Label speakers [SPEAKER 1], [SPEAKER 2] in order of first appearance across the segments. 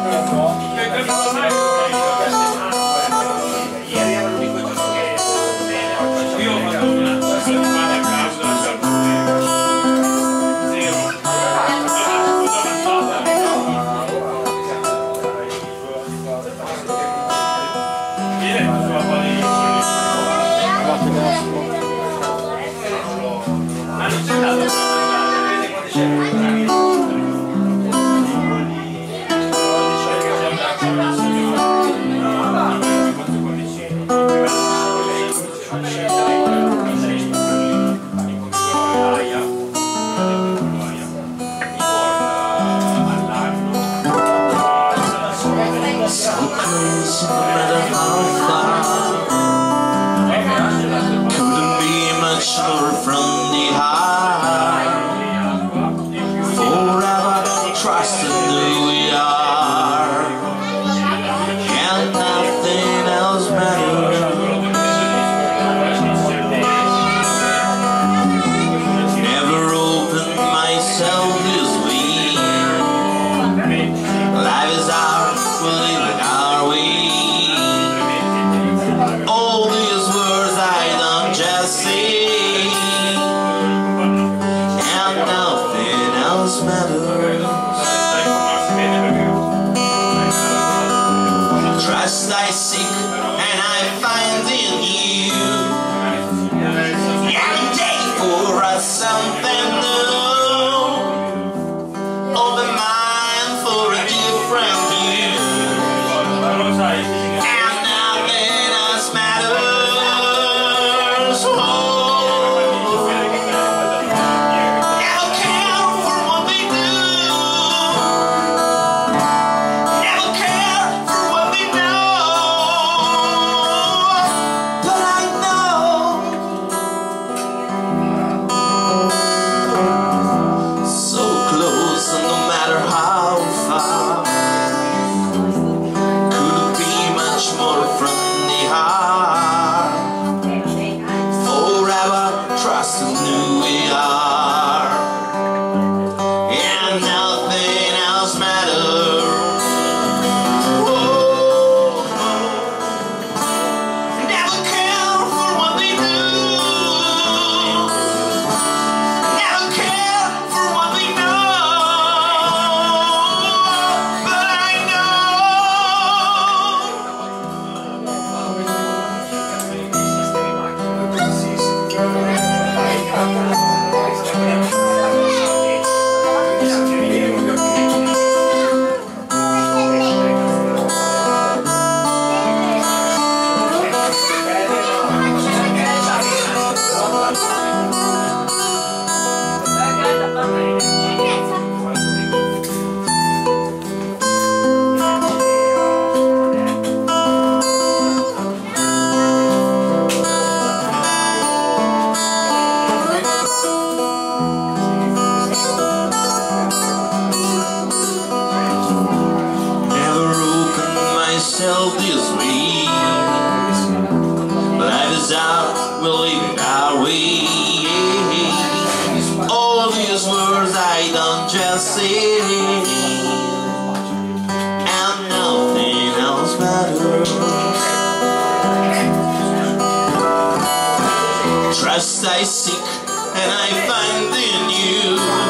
[SPEAKER 1] 中国队跟他们 no matter how far. Couldn't be much more from the heart. Forever who we are. and nothing else matters. Trust I seek and I find in you. For us something new. Open mind for a different view. This misery. Life is out, we'll live it our way. All these words I don't just say. And nothing else matters. Trust I seek and I find in you.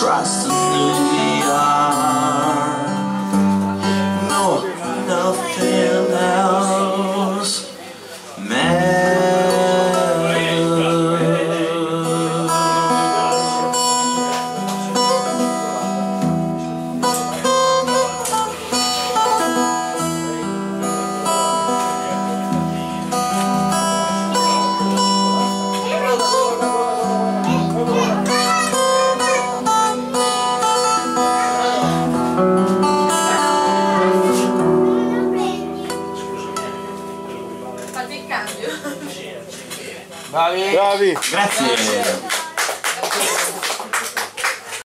[SPEAKER 1] Trust. in who
[SPEAKER 2] Bravi! Bravi!
[SPEAKER 1] Grazie.